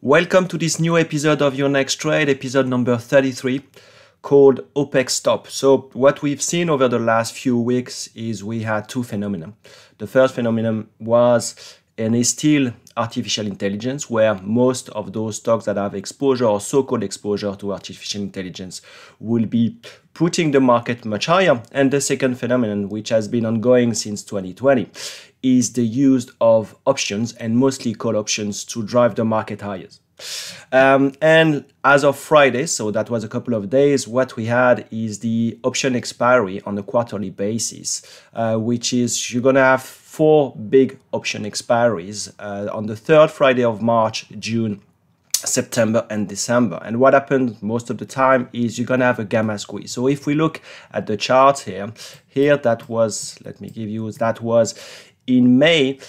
Welcome to this new episode of Your Next Trade, episode number 33, called OpEx Top. So, what we've seen over the last few weeks is we had two phenomena. The first phenomenon was and is still artificial intelligence, where most of those stocks that have exposure or so called exposure to artificial intelligence will be putting the market much higher. And the second phenomenon, which has been ongoing since 2020, is the use of options and mostly call options to drive the market higher. Um, and as of Friday, so that was a couple of days, what we had is the option expiry on a quarterly basis, uh, which is you're going to have four big option expiries uh, on the third Friday of March, June, September and December. And what happens most of the time is you're going to have a gamma squeeze. So if we look at the chart here, here that was, let me give you, that was in May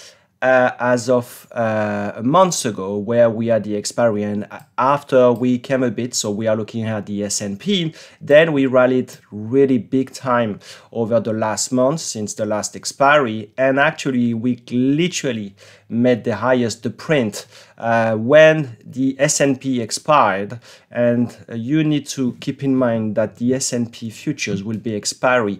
uh, as of uh, a month ago where we had the expiry and after we came a bit so we are looking at the S&P then we rallied really big time over the last month since the last expiry and actually we literally made the highest the print uh, when the S&P expired and you need to keep in mind that the S&P futures will be expiry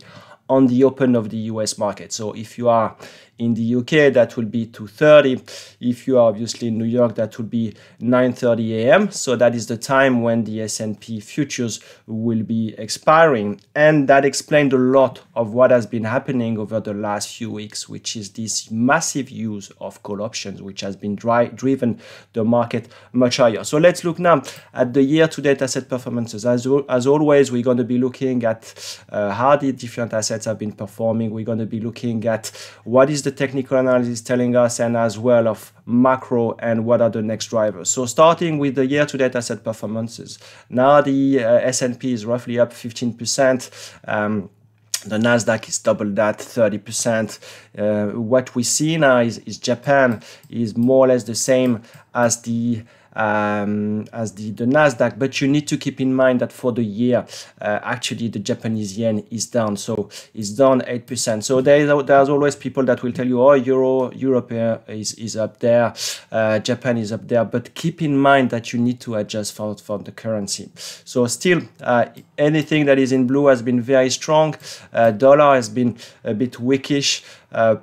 on the open of the US market. So if you are in the UK, that will be 2.30. If you are obviously in New York, that will be 9.30 a.m. So that is the time when the S&P futures will be expiring. And that explained a lot of what has been happening over the last few weeks, which is this massive use of call options, which has been dry, driven the market much higher. So let's look now at the year-to-date asset performances. As, as always, we're going to be looking at uh, how the different assets have been performing. We're going to be looking at what is the the technical analysis telling us and as well of macro and what are the next drivers. So starting with the year-to-date asset performances. Now the uh, S&P is roughly up 15%. Um, the Nasdaq is double that, 30%. Uh, what we see now is, is Japan is more or less the same as the um, as the, the Nasdaq, but you need to keep in mind that for the year, uh, actually the Japanese yen is down, so it's down 8%. So there is, there's always people that will tell you, oh, Euro, Europe is, is up there, uh, Japan is up there, but keep in mind that you need to adjust for, for the currency. So still, uh, anything that is in blue has been very strong. Uh, dollar has been a bit weakish. Uh,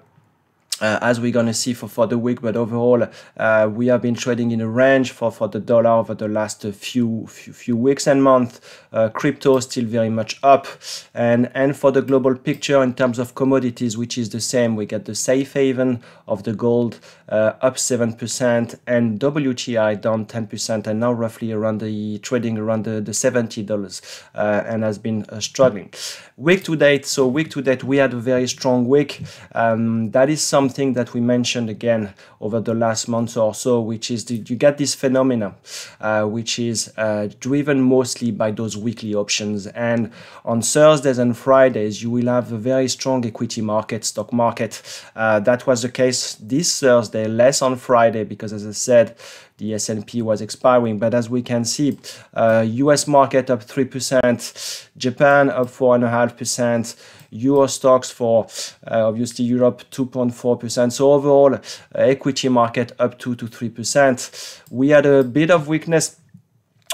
uh, as we're going to see for, for the week, but overall, uh, we have been trading in a range for, for the dollar over the last few few, few weeks and months. Uh, crypto still very much up, and and for the global picture in terms of commodities, which is the same, we get the safe haven of the gold uh, up seven percent, and WTI down ten percent, and now roughly around the trading around the, the seventy dollars, uh, and has been uh, struggling. Week to date, so week to date, we had a very strong week. Um, that is some something that we mentioned again over the last month or so, which is the, you get this phenomena, uh, which is uh, driven mostly by those weekly options. And on Thursdays and Fridays, you will have a very strong equity market, stock market. Uh, that was the case this Thursday, less on Friday, because as I said, the S&P was expiring. But as we can see, uh, US market up 3%, Japan up 4.5%, Euro Stoxx for uh, obviously Europe 2.4%. So overall, uh, equity market up 2 to 3%. We had a bit of weakness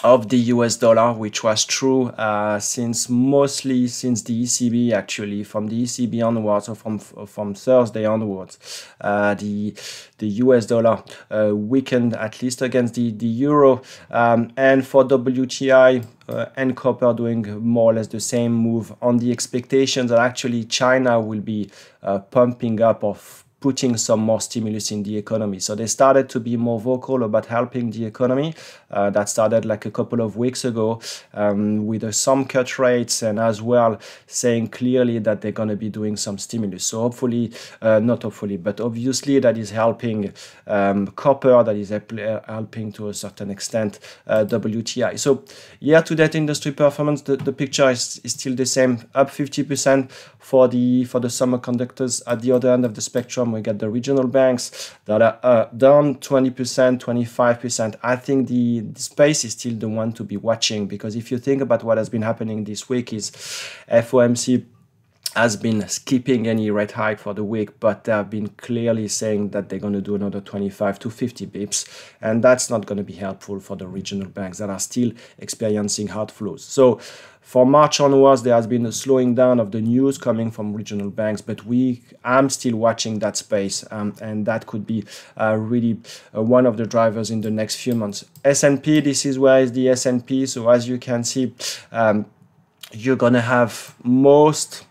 of the US dollar, which was true uh, since mostly since the ECB actually from the ECB onwards or from from Thursday onwards, uh, the the US dollar uh, weakened at least against the the euro, um, and for WTI uh, and copper doing more or less the same move on the expectations that actually China will be uh, pumping up of putting some more stimulus in the economy. So they started to be more vocal about helping the economy. Uh, that started like a couple of weeks ago um, with uh, some cut rates and as well saying clearly that they're going to be doing some stimulus. So hopefully, uh, not hopefully, but obviously that is helping um, copper, that is helping to a certain extent uh, WTI. So year to date industry performance, the, the picture is, is still the same, up 50% for the for the semiconductors. At the other end of the spectrum, we get the regional banks that are uh, down 20%, 25%. I think the, the space is still the one to be watching because if you think about what has been happening this week is FOMC has been skipping any rate hike for the week, but they have been clearly saying that they're going to do another 25 to 50 bips, and that's not going to be helpful for the regional banks that are still experiencing hard flows. So for March onwards, there has been a slowing down of the news coming from regional banks, but we I'm still watching that space, um, and that could be uh, really uh, one of the drivers in the next few months. S&P, this is where is the S&P. So as you can see, um, you're gonna have most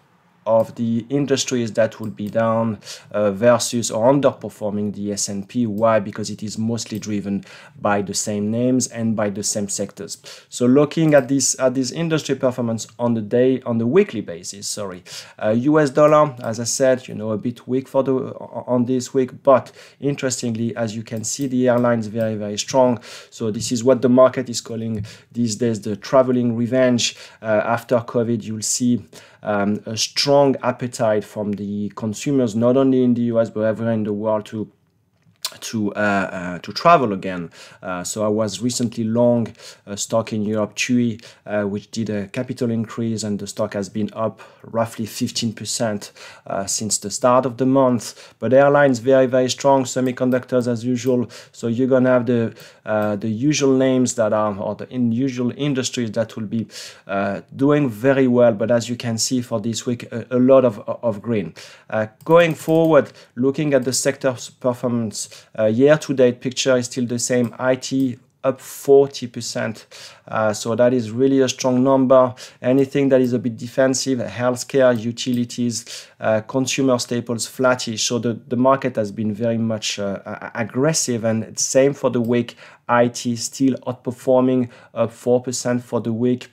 of the industries that will be down uh, versus or underperforming the S&P. Why? Because it is mostly driven by the same names and by the same sectors. So looking at this at this industry performance on the day on the weekly basis, sorry, uh, US dollar, as I said, you know, a bit weak for the on this week, but interestingly, as you can see, the airlines very very strong. So this is what the market is calling these days the traveling revenge. Uh, after COVID, you'll see um, a strong appetite from the consumers, not only in the US but everywhere in the world, to to uh, uh, to travel again. Uh, so I was recently long a stock in Europe, TUI, uh, which did a capital increase, and the stock has been up roughly 15% uh, since the start of the month. But airlines very very strong, semiconductors as usual. So you're gonna have the uh, the usual names that are or the unusual industries that will be doing very well. But as you can see for this week, a, a lot of of green. going forward, looking at the sector's performance. Uh, year-to-date picture is still the same. IT up 40%. Uh, so that is really a strong number. Anything that is a bit defensive, healthcare, utilities, uh, consumer staples, flattish. So the, the market has been very much uh, aggressive and same for the week. IT still outperforming up 4% for the week.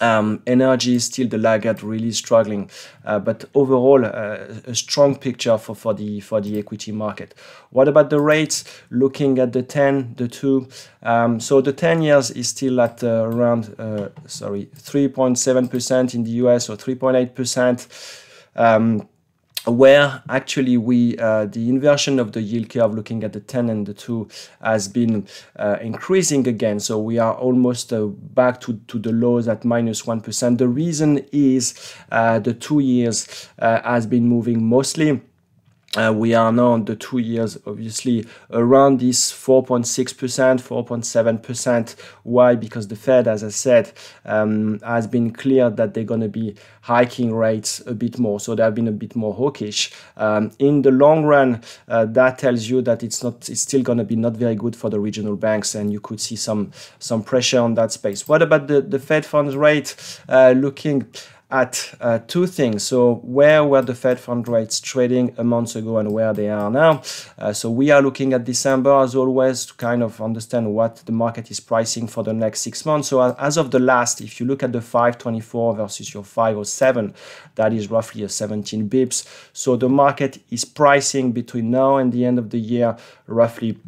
Um, energy is still the laggard, really struggling, uh, but overall uh, a strong picture for, for the for the equity market. What about the rates? Looking at the 10, the 2, um, so the 10 years is still at uh, around uh, sorry 3.7% in the US or 3.8%. Um, where actually we uh, the inversion of the yield curve looking at the 10 and the 2 has been uh, increasing again. So we are almost uh, back to, to the lows at minus 1 the reason is uh, the two years uh, has been moving mostly uh, we are now on the two years, obviously, around this 4.6%, 4.7%. Why? Because the Fed, as I said, um, has been clear that they're going to be hiking rates a bit more. So they have been a bit more hawkish. Um, in the long run, uh, that tells you that it's not, it's still going to be not very good for the regional banks, and you could see some some pressure on that space. What about the the Fed funds rate? Uh, looking at uh, two things. So where were the Fed fund rates trading a month ago and where they are now? Uh, so we are looking at December as always to kind of understand what the market is pricing for the next six months. So as of the last, if you look at the 524 versus your 507, that is roughly a 17 bips. So the market is pricing between now and the end of the year roughly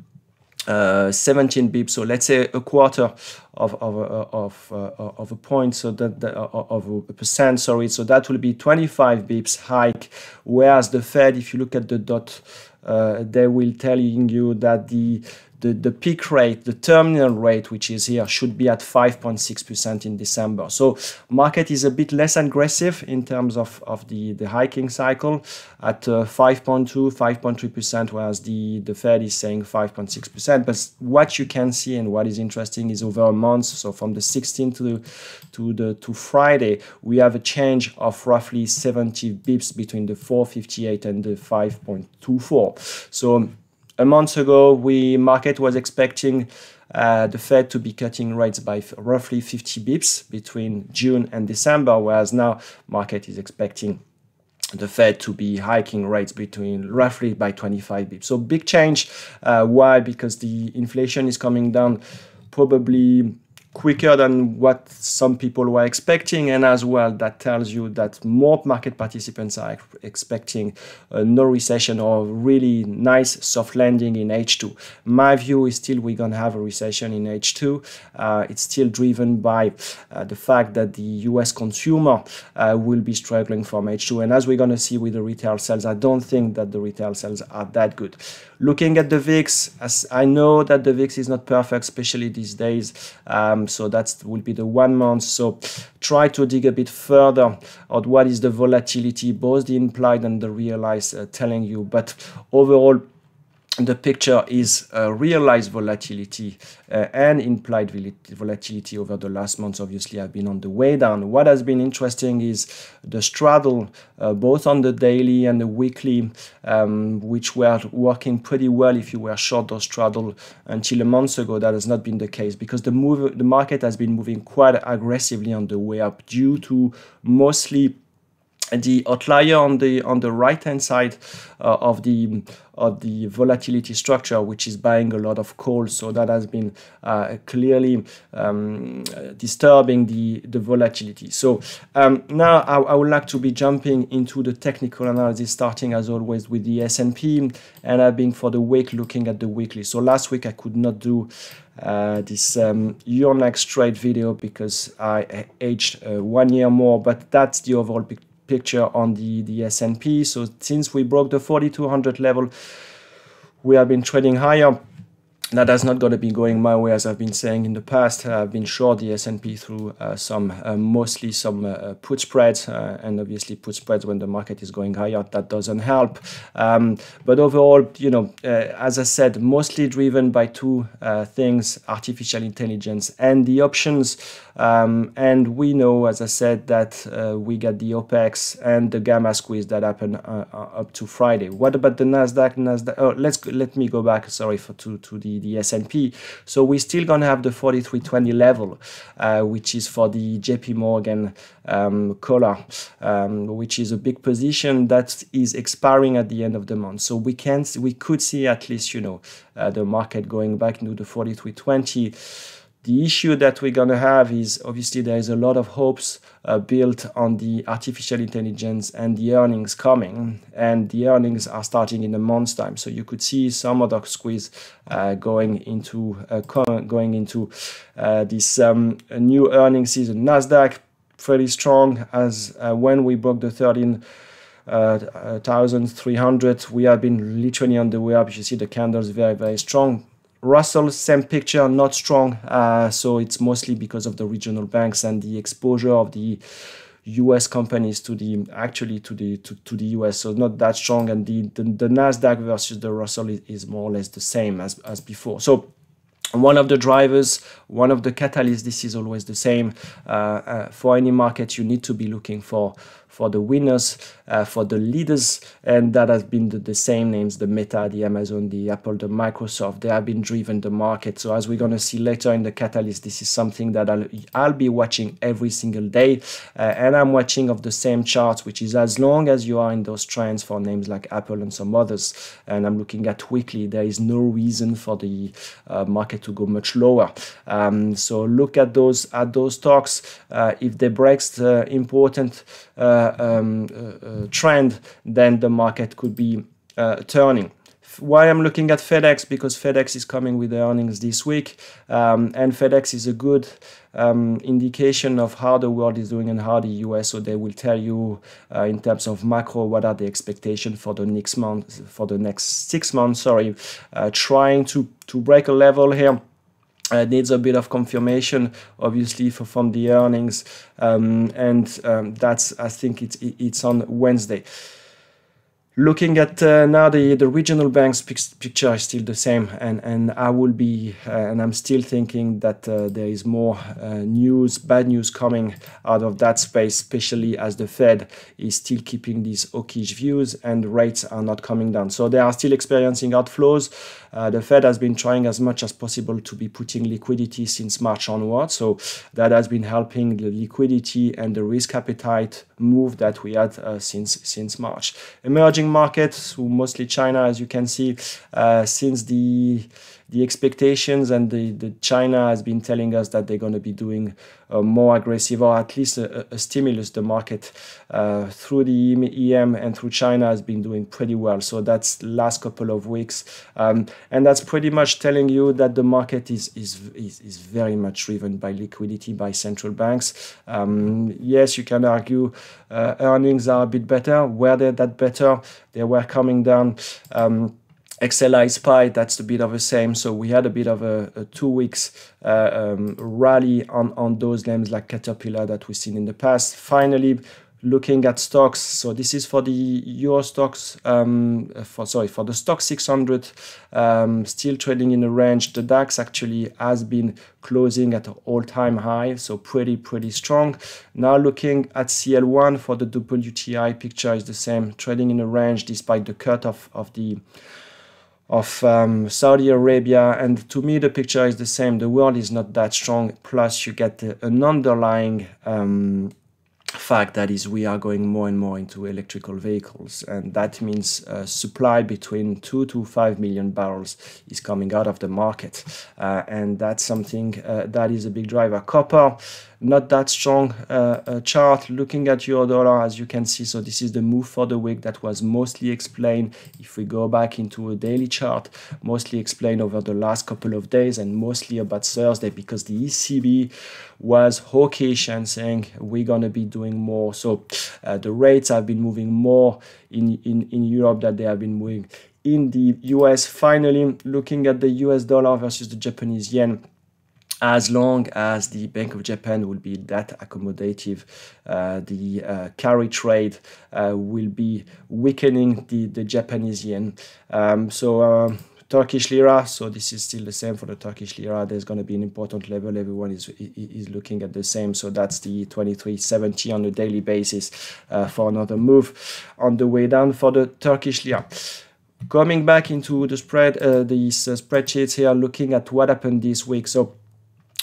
17 bips so let's say a quarter of of uh, of, uh, of a point so that the, uh, of a percent sorry. So that will be 25 bips hike. Whereas the fed if you look at the dot uh, they will telling you that the the, the peak rate, the terminal rate, which is here, should be at 5.6% in December. So market is a bit less aggressive in terms of, of the, the hiking cycle at uh, 5.2, 5.3%, whereas the, the Fed is saying 5.6%. But what you can see and what is interesting is over a month, so from the 16th to, to, the, to Friday, we have a change of roughly 70 bips between the 458 and the 5.24. So a month ago, we market was expecting uh, the Fed to be cutting rates by roughly 50 bips between June and December, whereas now market is expecting the Fed to be hiking rates between roughly by 25 bips. So big change. Uh, why? Because the inflation is coming down probably quicker than what some people were expecting and as well that tells you that more market participants are expecting uh, no recession or really nice soft landing in H2. My view is still we're going to have a recession in H2. Uh, it's still driven by uh, the fact that the US consumer uh, will be struggling from H2 and as we're going to see with the retail sales I don't think that the retail sales are that good. Looking at the VIX, as I know that the VIX is not perfect especially these days um, so that will be the one month. So try to dig a bit further on what is the volatility, both the implied and the realized, uh, telling you. But overall, the picture is uh, realized volatility uh, and implied volatility over the last months obviously have been on the way down. What has been interesting is the straddle uh, both on the daily and the weekly um, which were working pretty well if you were short or straddle until a month ago. That has not been the case because the move the market has been moving quite aggressively on the way up due to mostly the outlier on the on the right hand side uh, of the of the volatility structure which is buying a lot of call. So that has been uh, clearly um, disturbing the the volatility. So um, now I, I, would like to be jumping into the technical analysis starting as always with the S&P and I've been for the week looking at the weekly. So last week I could not do uh, this um, Your Next Trade video because I aged uh, one year more but that's the overall picture picture on the, the S&P. So since we broke the 4200 level, we have been trading higher that is not going to be going my way as I've been saying in the past. I've been short the S&P through uh, some uh, mostly some uh, put spreads uh, and obviously put spreads when the market is going higher that doesn't help. Um, but overall, you know, uh, as I said, mostly driven by two uh, things: artificial intelligence and the options. Um, and we know, as I said, that we got the OPEX and the gamma squeeze that happened up to Friday. What about the Nasdaq? Nasdaq. Oh, let's let me go back. Sorry for to to the the S&P. So we're still going to have the 4320 level, uh, which is for the JP Morgan um, collar, um, which is a big position that is expiring at the end of the month. So we can we could see at least you know uh, the market going back into the 4320 the issue that we're going to have is obviously there is a lot of hopes uh, built on the artificial intelligence and the earnings coming and the earnings are starting in a month's time. So you could see some other squeeze uh, going into uh, going into uh, this um, new earnings season. Nasdaq pretty strong as uh, when we broke the 13 uh, 1300 we have been literally on the way up. You see the candles very very strong Russell, same picture, not strong. Uh, so it's mostly because of the regional banks and the exposure of the US companies to the actually to the to, to the US. So not that strong. And the, the, the Nasdaq versus the Russell is, is more or less the same as, as before. So one of the drivers, one of the catalysts, this is always the same. Uh, uh, for any market, you need to be looking for for the winners, uh, for the leaders, and that has been the, the, same names, the Meta, the Amazon, the Apple, the Microsoft, they have been driven the market. So as we're going to see later in the catalyst, this is something that I'll, I'll be watching every single day. Uh, and I'm watching of the same charts, which is as long as you are in those trends for names like Apple and some others, and I'm looking at weekly, there is no reason for the uh, market to go much lower. Um, so look at those at those stocks. Uh, if they break the important uh, um, uh, uh, trend, then the market could be uh, turning why I'm looking at FedEx because FedEx is coming with the earnings this week, um, and FedEx is a good um, indication of how the world is doing and how the US. So they will tell you uh, in terms of macro what are the expectations for the next month, for the next six months. Sorry, uh, trying to to break a level here uh, needs a bit of confirmation, obviously, for, from the earnings, um, and um, that's I think it's it's on Wednesday. Looking at uh, now the, the regional banks picture is still the same and, and I will be uh, and I'm still thinking that uh, there is more uh, news, bad news coming out of that space, especially as the Fed is still keeping these hawkish views and rates are not coming down. So they are still experiencing outflows. Uh, the Fed has been trying as much as possible to be putting liquidity since March onward. So that has been helping the liquidity and the risk appetite move that we had uh, since since March. Emerging markets, mostly China, as you can see, uh, since the the expectations and the, the China has been telling us that they're going to be doing more aggressive or at least a, a stimulus the market uh, through the EM and through China has been doing pretty well. So that's last couple of weeks, um, and that's pretty much telling you that the market is is is, is very much driven by liquidity by central banks. Um, yes, you can argue uh, earnings are a bit better. Were they that better? They were coming down. Um, XLI SPY, that's a bit of the same. So we had a bit of a, a two weeks uh, um, rally on, on those names like Caterpillar that we've seen in the past. Finally, looking at stocks. So this is for the Euro Stoxx, um, for sorry, for the Stoxx 600, um, still trading in a range. The DAX actually has been closing at an all-time high, so pretty, pretty strong. Now looking at CL1 for the WTI picture is the same, trading in a range despite the cut of, of the of um, Saudi Arabia. And to me, the picture is the same. The world is not that strong. Plus, you get an underlying um, fact that is we are going more and more into electrical vehicles and that means uh, supply between 2 to 5 million barrels is coming out of the market uh, and that's something uh, that is a big driver copper not that strong uh, uh, chart. Looking at euro dollar as you can see so this is the move for the week that was mostly explained. If we go back into a daily chart mostly explained over the last couple of days and mostly about thursday because the ecb was hawkish and saying we're going to be doing more. So uh, the rates have been moving more in, in in europe that they have been moving in the us finally looking at the us dollar versus the japanese yen as long as the Bank of Japan will be that accommodative, uh, the uh, carry trade uh, will be weakening the, the Japanese yen. Um, so uh, Turkish lira, so this is still the same for the Turkish lira. There's going to be an important level. Everyone is is looking at the same. So that's the 23.70 on a daily basis uh, for another move on the way down for the Turkish lira coming back into the spread, uh, these uh, spreadsheets here, looking at what happened this week. So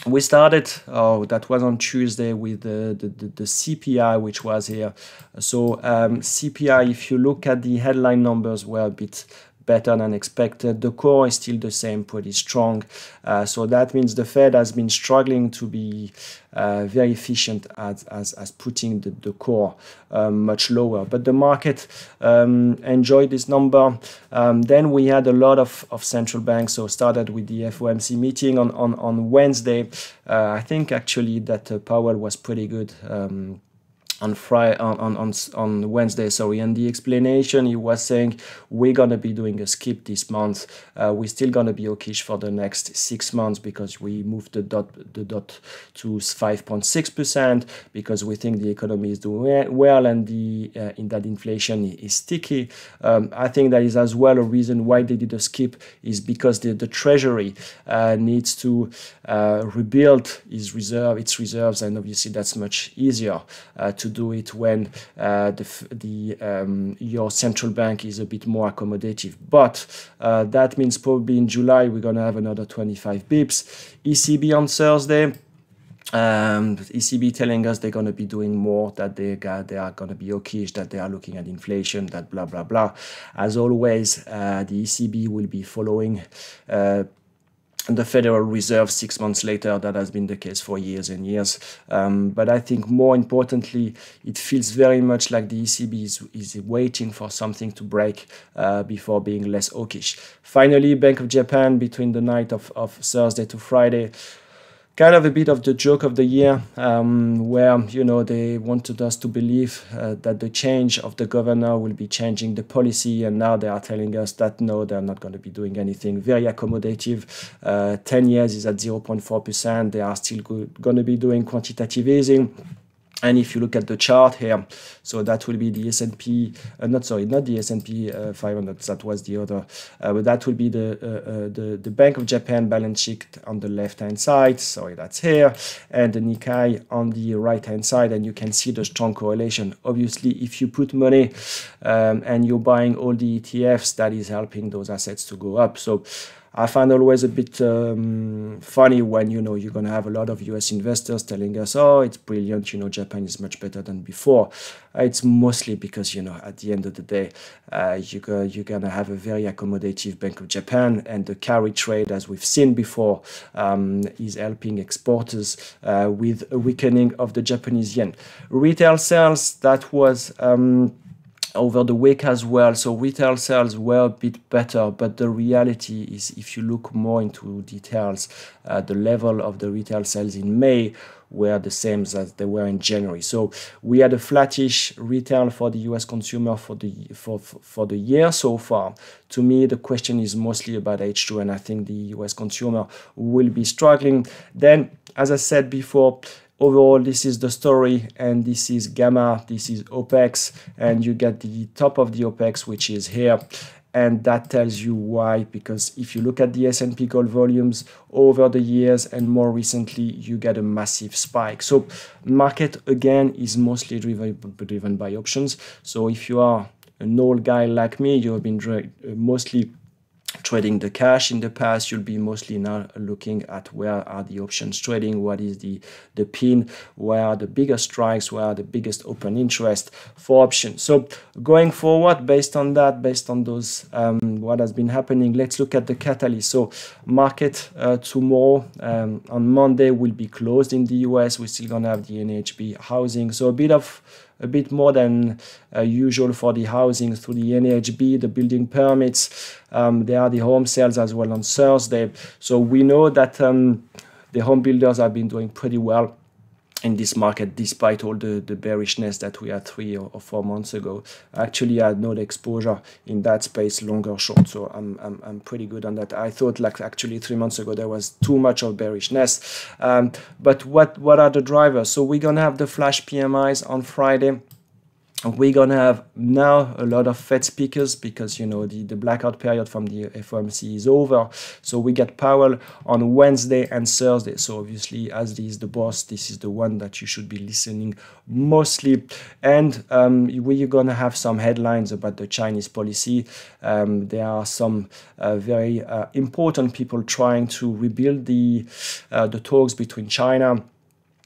we started oh that was on tuesday with the, the, the, the cpi which was here. So um, cpi if you look at the headline numbers were a bit better than expected. The core is still the same, pretty strong. Uh, so that means the Fed has been struggling to be uh, very efficient as, as, as putting the, the core um, much lower. But the market um, enjoyed this number. Um, then we had a lot of, of central banks. So started with the FOMC meeting on, on, on Wednesday. Uh, I think actually that uh, Powell was pretty good. Um, on Friday on, on, on Wednesday, sorry, and the explanation he was saying we're gonna be doing a skip this month. Uh, we're still gonna be okayish for the next six months because we moved the dot the dot to 5.6 percent because we think the economy is doing well and the uh, in that inflation is sticky. Um, I think that is as well a reason why they did a skip is because the the treasury uh, needs to uh, rebuild its reserve its reserves and obviously that's much easier uh, do it when uh, the, the um, your central bank is a bit more accommodative. But uh, that means probably in July we're going to have another 25 bips. ECB on Thursday. Um, ECB telling us they're going to be doing more, that they got, they are going to be okay, that they are looking at inflation, that blah blah blah. As always, uh, the ECB will be following uh, the Federal Reserve six months later. That has been the case for years and years. Um, but I think more importantly, it feels very much like the ECB is, is waiting for something to break uh, before being less hawkish. Finally, Bank of Japan between the night of, of Thursday to Friday kind of a bit of the joke of the year, um, where you know they wanted us to believe uh, that the change of the governor will be changing the policy, and now they are telling us that no, they're not going to be doing anything. Very accommodative. Uh, Ten years is at 0.4 percent. They are still going to be doing quantitative easing. And if you look at the chart here, so that will be the S&P, uh, not sorry, not the S&P uh, 500, that was the other, uh, but that will be the, uh, uh, the the Bank of Japan balance sheet on the left-hand side. Sorry, that's here, and the Nikkei on the right-hand side, and you can see the strong correlation. Obviously, if you put money um, and you're buying all the ETFs, that is helping those assets to go up. So I find always a bit um, funny when you know you're gonna have a lot of U.S. investors telling us, "Oh, it's brilliant. You know, Japan is much better than before." It's mostly because you know at the end of the day, uh, you go, you're gonna have a very accommodative Bank of Japan, and the carry trade, as we've seen before, um, is helping exporters uh, with a weakening of the Japanese yen. Retail sales that was. Um, over the week as well. So retail sales were a bit better, but the reality is if you look more into details, uh, the level of the retail sales in May were the same as they were in January. So we had a flattish retail for the US consumer for the for for the year so far. To me, the question is mostly about H2, and I think the US consumer will be struggling. Then, as I said before, overall this is the story and this is gamma this is opex and you get the top of the opex which is here. And that tells you why because if you look at the S&P gold volumes over the years and more recently you get a massive spike. So market again is mostly driven driven by options. So if you are an old guy like me you have been mostly trading the cash in the past you'll be mostly now looking at where are the options trading what is the the pin where are the biggest strikes where are the biggest open interest for options. So going forward based on that based on those um, what has been happening let's look at the catalyst. So market uh, tomorrow um, on monday will be closed in the us we're still gonna have the nhb housing. So a bit of a bit more than uh, usual for the housing through the NHB, the building permits. Um, there are the home sales as well on Thursday. So we know that um, the home builders have been doing pretty well in this market despite all the, the bearishness that we had three or, or four months ago. Actually, I had no exposure in that space, long or short, so I'm, I'm, I'm pretty good on that. I thought like actually three months ago there was too much of bearishness. Um, but what, what are the drivers? So we're going to have the flash PMIs on Friday we're gonna have now a lot of Fed speakers because you know the, the blackout period from the FOMC is over. So we get Powell on Wednesday and Thursday. So obviously, as this is the boss, this is the one that you should be listening mostly. And um, we're gonna have some headlines about the Chinese policy. Um, there are some uh, very uh, important people trying to rebuild the uh, the talks between China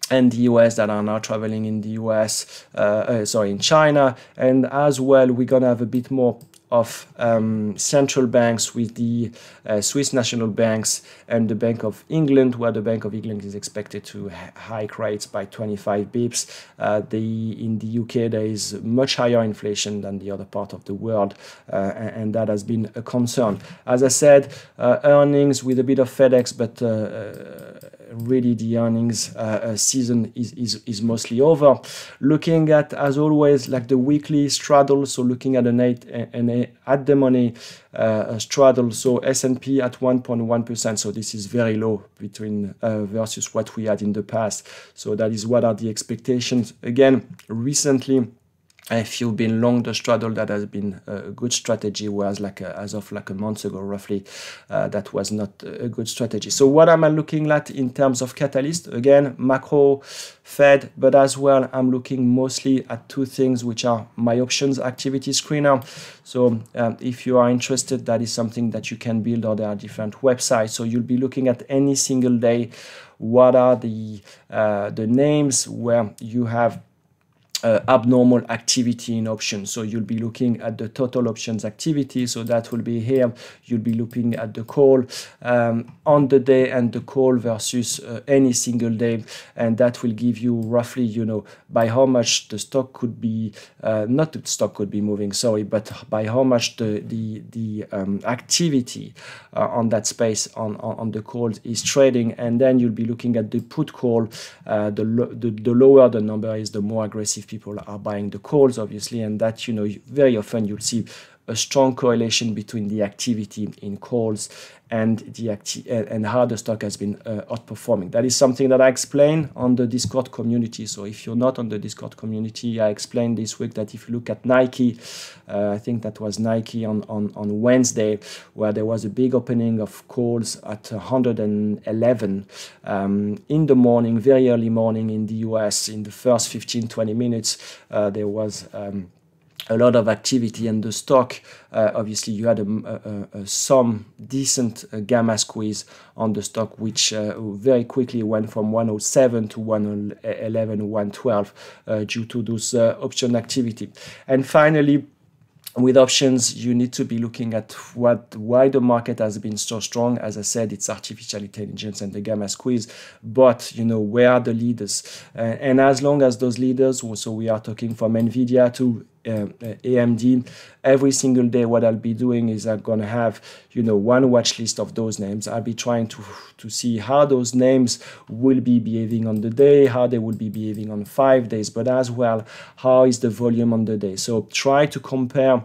and the US that are now traveling in the US, uh, uh, sorry, in China. And as well, we're going to have a bit more of um, central banks with the uh, Swiss national banks and the Bank of England, where the Bank of England is expected to hike rates by 25 bips. Uh, the, in the UK, there is much higher inflation than the other part of the world, uh, and that has been a concern. As I said, uh, earnings with a bit of FedEx, but uh, uh, really the earnings uh, season is, is, is mostly over. Looking at, as always, like the weekly straddle, so looking at an, eight, an at the money uh, straddle, so S&P at 1.1%, so this is very low between uh, versus what we had in the past. So that is what are the expectations. Again, recently, if you've been long the straddle, that has been a good strategy. Whereas, like a, as of like a month ago, roughly, uh, that was not a good strategy. So, what am I looking at in terms of catalyst? Again, macro, Fed, but as well, I'm looking mostly at two things, which are my options activity screener. So, um, if you are interested, that is something that you can build, or there are different websites. So, you'll be looking at any single day. What are the uh, the names where you have uh, abnormal activity in options. So you'll be looking at the total options activity. So that will be here. You'll be looking at the call um, on the day and the call versus uh, any single day. And that will give you roughly, you know, by how much the stock could be, uh, not the stock could be moving, sorry, but by how much the, the, the um, activity uh, on that space on, on, on, the calls is trading. And then you'll be looking at the put call. Uh, the, the, the lower the number is, the more aggressive people are buying the calls, obviously, and that you know very often you'll see a strong correlation between the activity in calls and the acti- and how the stock has been uh, outperforming. That is something that I explain on the Discord community. So if you're not on the Discord community, I explained this week that if you look at Nike, uh, I think that was Nike on, on, on Wednesday, where there was a big opening of calls at 111 um, in the morning, very early morning in the US. In the first 15 20 minutes, uh, there was um, a lot of activity in the stock. Uh, obviously, you had a, a, a some decent uh, gamma squeeze on the stock, which uh, very quickly went from 107 to 111, 112 uh, due to those uh, option activity. And finally, with options you need to be looking at what why the market has been so strong as i said it's artificial intelligence and the gamma squeeze but you know where are the leaders and as long as those leaders so we are talking from nvidia to uh, AMD every single day what I'll be doing is I'm gonna have you know one watch list of those names. I'll be trying to to see how those names will be behaving on the day how they will be behaving on five days but as well how is the volume on the day. So try to compare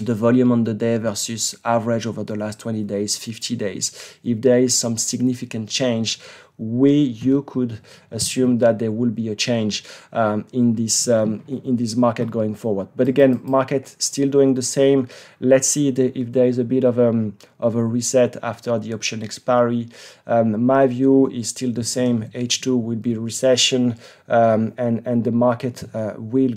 the volume on the day versus average over the last 20 days 50 days. If there is some significant change we you could assume that there will be a change um, in this um, in this market going forward. But again, market still doing the same. Let's see the, if there is a bit of a um, of a reset after the option expiry. Um, my view is still the same. H2 will be recession, um, and and the market uh, will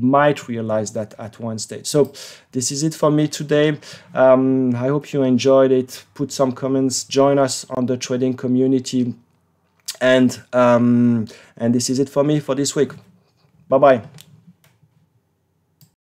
might realize that at one stage. So this is it for me today. Um, I hope you enjoyed it. Put some comments. Join us on the trading community and um, and this is it for me for this week. Bye bye